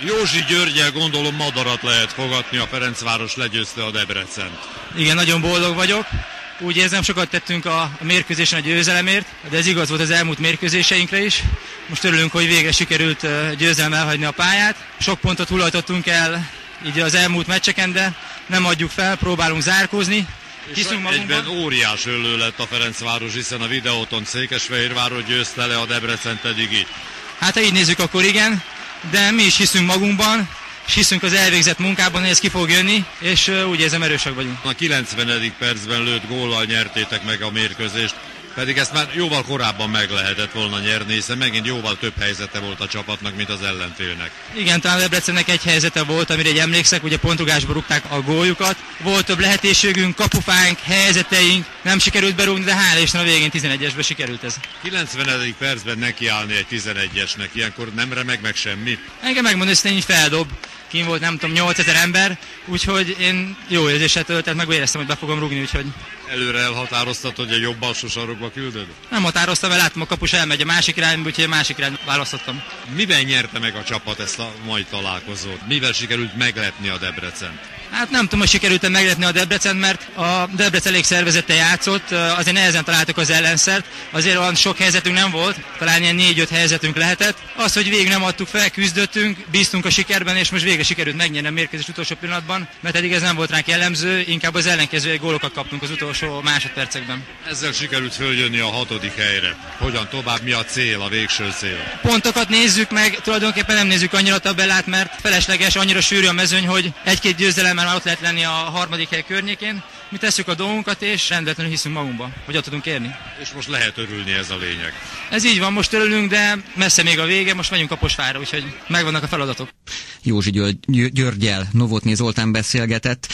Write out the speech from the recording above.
Józsi Györgyel gondolom madarat lehet fogadni, a Ferencváros legyőzte a Debrecent. Igen, nagyon boldog vagyok. Úgy érzem, sokat tettünk a mérkőzésen a győzelemért, de ez igaz volt az elmúlt mérkőzéseinkre is. Most örülünk, hogy végre sikerült győzelem elhagyni a pályát. Sok pontot hullajtottunk el így az elmúlt meccseken, de nem adjuk fel, próbálunk zárkózni. Hiszünk magunkban. Egyben óriás ölő lett a Ferencváros, hiszen a videóton Székesfehérvárról győzte le a Debrecen pedig itt. Hát ha így nézzük, akkor igen, de mi is hiszünk magunkban, és hiszünk az elvégzett munkában, hogy ez ki fog jönni, és úgy érzem erősek vagyunk. A 90. percben lőtt góllal nyertétek meg a mérkőzést. Pedig ezt már jóval korábban meg lehetett volna nyerni, hiszen megint jóval több helyzete volt a csapatnak, mint az ellenfélnek. Igen, talán Debrecennek egy helyzete volt, amire egy emlékszek, ugye pontrugásba rúgták a góljukat. Volt több lehetőségünk, kapufánk, helyzeteink, nem sikerült berúgni, de hála Isten a végén 11-esbe sikerült ez. 90. percben nekiállni egy 11-esnek, ilyenkor nem remeg meg semmi. Engem megmondom, hogy így feldob kín volt nem tudom 8000 ember, úgyhogy én jó érzéssel töltett, meg éreztem, hogy be fogom rugni, úgyhogy... Előre elhatároztad, hogy a jobb alsó sarokba küldöd? Nem határoztam, mert láttam a kapus elmegy a másik irányba, úgyhogy a másik irányba választottam. Miben nyerte meg a csapat ezt a mai találkozót? Mivel sikerült megletni a Debrecen? Hát nem tudom, hogy sikerült megletni a Debrecen, mert a Debrecen elég szervezete játszott, azért nehezen találtuk az ellenszert, azért olyan sok helyzetünk nem volt, talán ilyen négy-öt helyzetünk lehetett. Az, hogy végig nem adtuk fel, küzdöttünk, bíztunk a sikerben, és most végre sikerült megnyerni a mérkőzés utolsó pillanatban, mert eddig ez nem volt ránk jellemző, inkább az ellenkező gólokat kaptunk az utolsó másodpercekben. Ezzel sikerült följönni a hatodik helyre. Hogyan tovább, mi a cél, a végső cél? Pontokat nézzük meg, tulajdonképpen nem nézzük annyira a tabellát, mert felesleges, annyira sűrű a mezőny, hogy egy-két győzelemmel már ott lehet lenni a harmadik hely környékén. Mi tesszük a dolgunkat, és rendetlenül hiszünk magunkba, hogy ott tudunk érni. És most lehet örülni ez a lényeg. Ez így van, most örülünk, de messze még a vége, most megyünk a posfára, úgyhogy megvannak a feladatok. Józsi Györgyel Novotné Zoltán beszélgetett.